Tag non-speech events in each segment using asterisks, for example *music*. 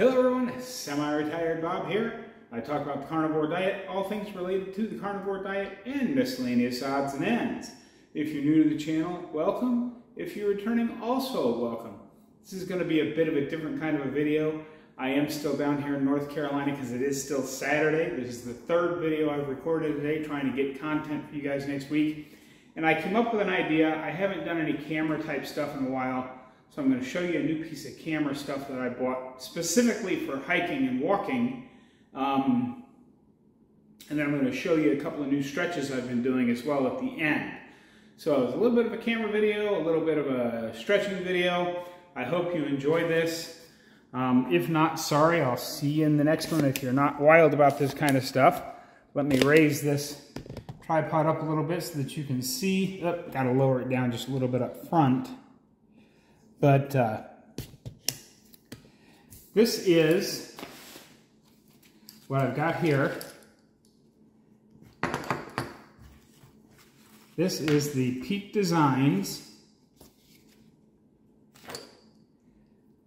Hello everyone, semi-retired Bob here. I talk about the carnivore diet, all things related to the carnivore diet, and miscellaneous odds and ends. If you're new to the channel, welcome. If you're returning, also welcome. This is going to be a bit of a different kind of a video. I am still down here in North Carolina because it is still Saturday. This is the third video I've recorded today trying to get content for you guys next week. And I came up with an idea. I haven't done any camera type stuff in a while. So I'm going to show you a new piece of camera stuff that I bought specifically for hiking and walking. Um, and then I'm going to show you a couple of new stretches I've been doing as well at the end. So it's a little bit of a camera video, a little bit of a stretching video. I hope you enjoy this. Um, if not, sorry, I'll see you in the next one if you're not wild about this kind of stuff. Let me raise this tripod up a little bit so that you can see. Oh, Got to lower it down just a little bit up front. But uh, this is what I've got here. This is the Peak Designs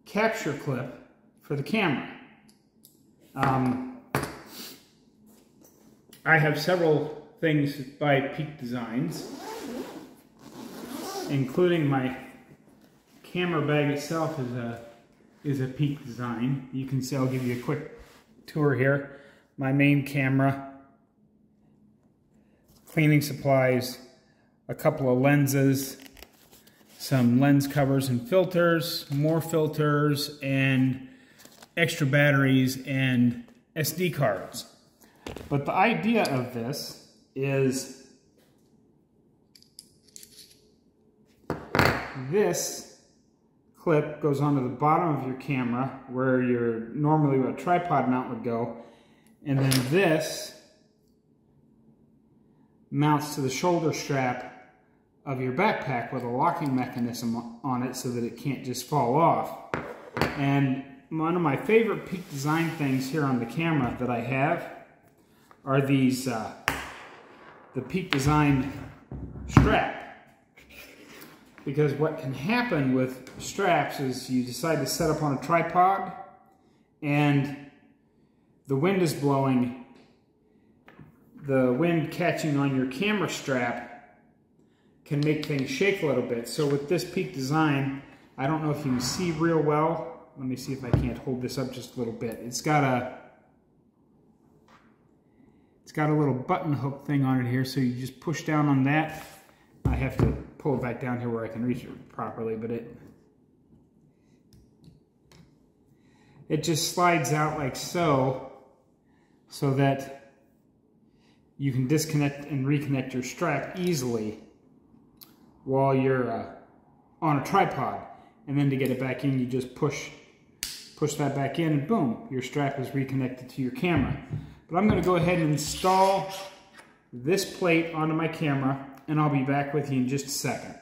capture clip for the camera. Um, I have several things by Peak Designs, including my camera bag itself is a is a Peak design. You can see, I'll give you a quick tour here. My main camera, cleaning supplies, a couple of lenses, some lens covers and filters, more filters, and extra batteries and SD cards. But the idea of this is this clip goes onto the bottom of your camera where your normally a tripod mount would go. And then this mounts to the shoulder strap of your backpack with a locking mechanism on it so that it can't just fall off. And one of my favorite Peak Design things here on the camera that I have are these, uh, the Peak Design strap. Because what can happen with straps is you decide to set up on a tripod and the wind is blowing, the wind catching on your camera strap can make things shake a little bit. So with this Peak design, I don't know if you can see real well. Let me see if I can't hold this up just a little bit. It's got a it's got a little button hook thing on it here, so you just push down on that. I have to pull it back down here where I can reach it properly, but it it just slides out like so, so that you can disconnect and reconnect your strap easily while you're uh, on a tripod. And then to get it back in, you just push push that back in and boom, your strap is reconnected to your camera. But I'm gonna go ahead and install this plate onto my camera and I'll be back with you in just a second.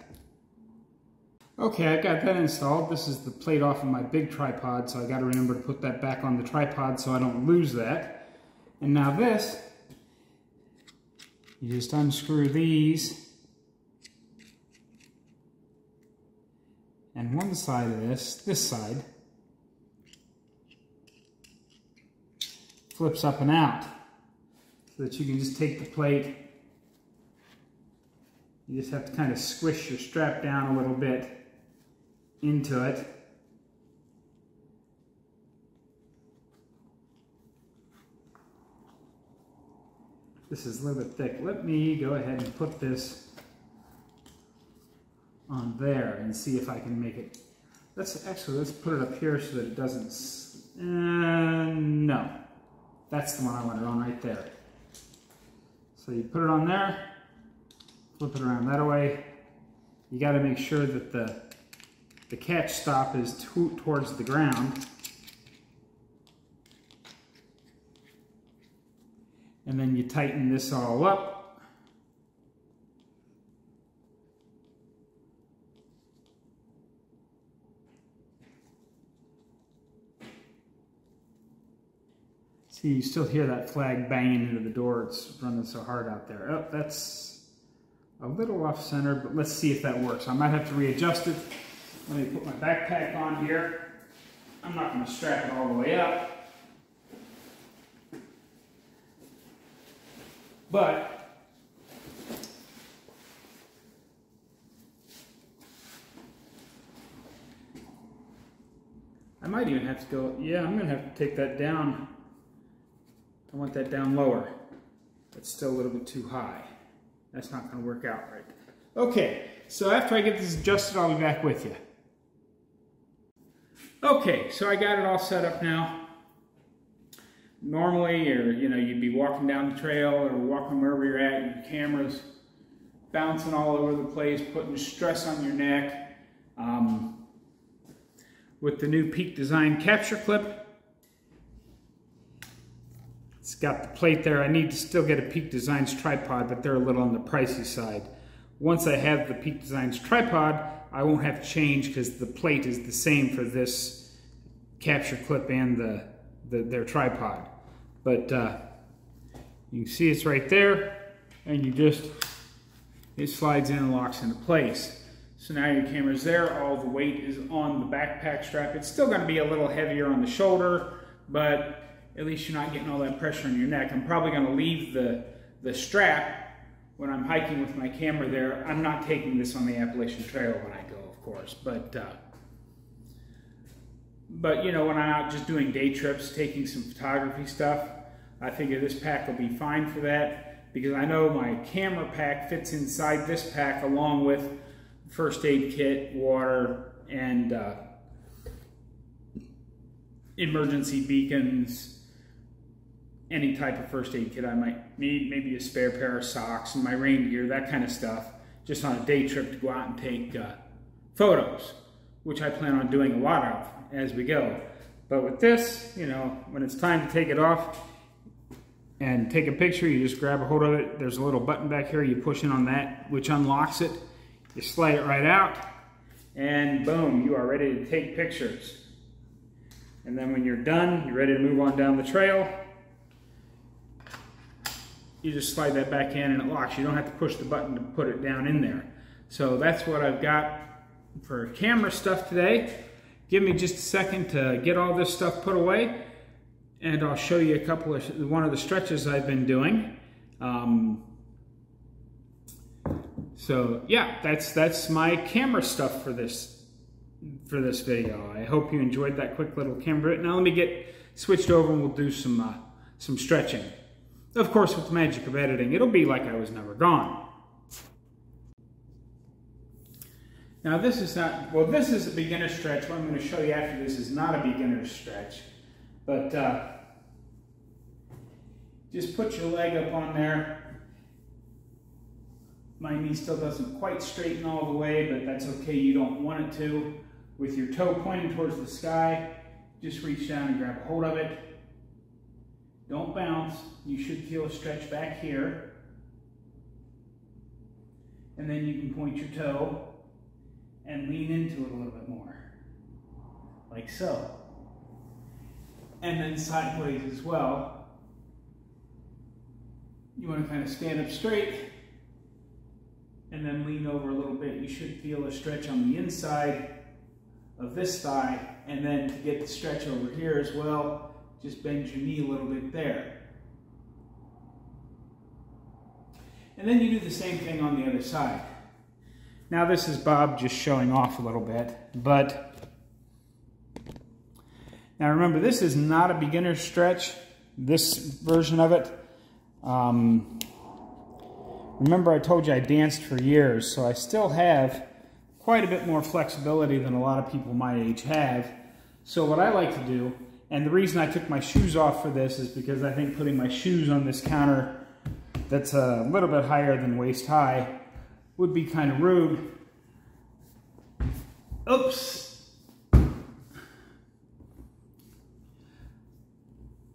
Okay, I've got that installed. This is the plate off of my big tripod, so I gotta remember to put that back on the tripod so I don't lose that. And now this, you just unscrew these. And one side of this, this side, flips up and out so that you can just take the plate you just have to kind of squish your strap down a little bit into it. This is a little bit thick. Let me go ahead and put this on there and see if I can make it. Let's actually, let's put it up here so that it doesn't, uh, no. That's the one I want it on right there. So you put it on there, flip it around that way. You got to make sure that the, the catch stop is to, towards the ground. And then you tighten this all up. See, you still hear that flag banging into the door. It's running so hard out there. Oh, that's a little off center, but let's see if that works. I might have to readjust it. Let me put my backpack on here. I'm not to strap it all the way up. But I might even have to go, yeah, I'm going to have to take that down. I want that down lower. It's still a little bit too high. That's not going to work out right. Okay, so after I get this adjusted, I'll be back with you. Okay, so I got it all set up now. Normally, or you know, you'd be walking down the trail or walking wherever you're at, your camera's bouncing all over the place, putting stress on your neck. Um, with the new Peak Design capture clip, it's got the plate there. I need to still get a Peak Designs tripod, but they're a little on the pricey side. Once I have the Peak Designs tripod, I won't have to change because the plate is the same for this capture clip and the, the their tripod. But uh, you can see it's right there and you just, it slides in and locks into place. So now your camera's there, all the weight is on the backpack strap. It's still gonna be a little heavier on the shoulder, but at least you're not getting all that pressure on your neck. I'm probably gonna leave the, the strap when I'm hiking with my camera there, I'm not taking this on the Appalachian Trail when I go, of course, but uh, but you know, when I'm out just doing day trips, taking some photography stuff, I figure this pack will be fine for that because I know my camera pack fits inside this pack along with first aid kit, water, and uh, emergency beacons, any type of first aid kit I might need, maybe a spare pair of socks and my rain gear, that kind of stuff, just on a day trip to go out and take uh, photos, which I plan on doing a lot of as we go. But with this, you know, when it's time to take it off and take a picture, you just grab a hold of it. There's a little button back here, you push in on that, which unlocks it. You slide it right out, and boom, you are ready to take pictures. And then when you're done, you're ready to move on down the trail, you just slide that back in and it locks. You don't have to push the button to put it down in there. So that's what I've got for camera stuff today. Give me just a second to get all this stuff put away and I'll show you a couple of, one of the stretches I've been doing. Um, so yeah, that's, that's my camera stuff for this, for this video. I hope you enjoyed that quick little camera. Now let me get switched over and we'll do some, uh, some stretching. Of course, with the magic of editing, it'll be like I was never gone. Now this is not, well this is a beginner stretch. What I'm going to show you after this is not a beginner stretch. But uh, just put your leg up on there. My knee still doesn't quite straighten all the way, but that's okay. You don't want it to. With your toe pointing towards the sky, just reach down and grab a hold of it. Don't bounce. You should feel a stretch back here. And then you can point your toe and lean into it a little bit more, like so. And then sideways as well. You want to kind of stand up straight and then lean over a little bit. You should feel a stretch on the inside of this thigh and then to get the stretch over here as well, just bend your knee a little bit there. And then you do the same thing on the other side. Now this is Bob just showing off a little bit, but now remember this is not a beginner stretch, this version of it. Um, remember I told you I danced for years, so I still have quite a bit more flexibility than a lot of people my age have. So what I like to do and the reason I took my shoes off for this is because I think putting my shoes on this counter that's a little bit higher than waist high would be kind of rude. Oops.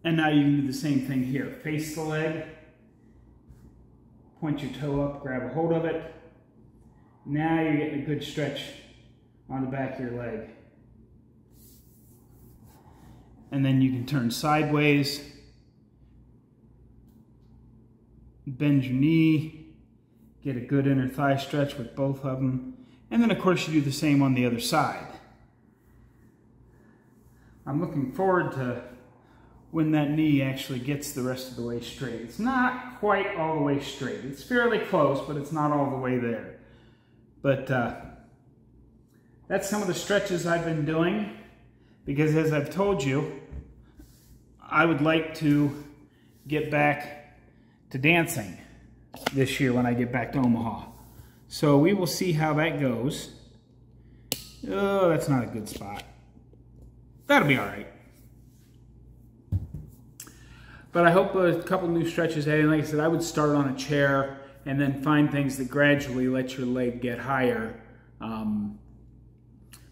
And now you can do the same thing here. Face the leg, point your toe up, grab a hold of it. Now you're getting a good stretch on the back of your leg and then you can turn sideways, bend your knee, get a good inner thigh stretch with both of them, and then of course you do the same on the other side. I'm looking forward to when that knee actually gets the rest of the way straight. It's not quite all the way straight. It's fairly close, but it's not all the way there. But uh, that's some of the stretches I've been doing because as I've told you, I would like to get back to dancing this year when I get back to Omaha. So we will see how that goes. Oh, that's not a good spot. That'll be all right. But I hope a couple new stretches. And like I said, I would start on a chair and then find things that gradually let your leg get higher. Um,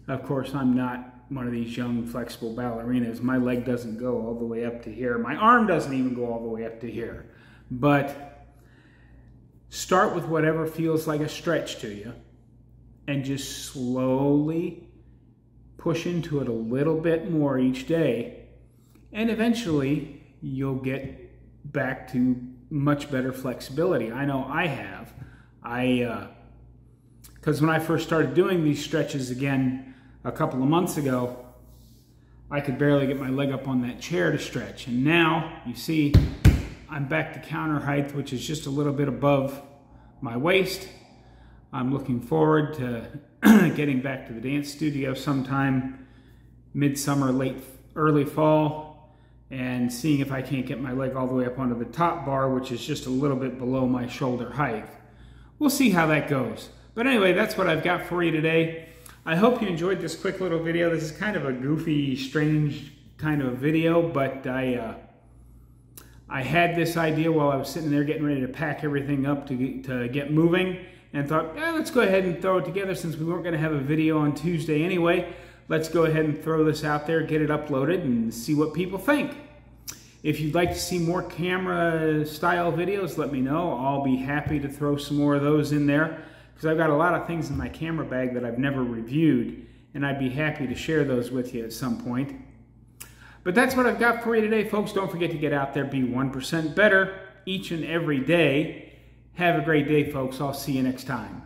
of course, I'm not one of these young flexible ballerinas. My leg doesn't go all the way up to here. My arm doesn't even go all the way up to here. But start with whatever feels like a stretch to you and just slowly push into it a little bit more each day. And eventually you'll get back to much better flexibility. I know I have. I, because uh, when I first started doing these stretches again a couple of months ago, I could barely get my leg up on that chair to stretch. And now, you see, I'm back to counter height, which is just a little bit above my waist. I'm looking forward to *clears throat* getting back to the dance studio sometime midsummer, late, early fall, and seeing if I can't get my leg all the way up onto the top bar, which is just a little bit below my shoulder height. We'll see how that goes. But anyway, that's what I've got for you today. I hope you enjoyed this quick little video. This is kind of a goofy, strange kind of video, but I uh, I had this idea while I was sitting there getting ready to pack everything up to get, to get moving and thought, eh, let's go ahead and throw it together since we weren't going to have a video on Tuesday anyway. Let's go ahead and throw this out there, get it uploaded, and see what people think. If you'd like to see more camera style videos, let me know. I'll be happy to throw some more of those in there because I've got a lot of things in my camera bag that I've never reviewed, and I'd be happy to share those with you at some point. But that's what I've got for you today, folks. Don't forget to get out there, be 1% better each and every day. Have a great day, folks. I'll see you next time.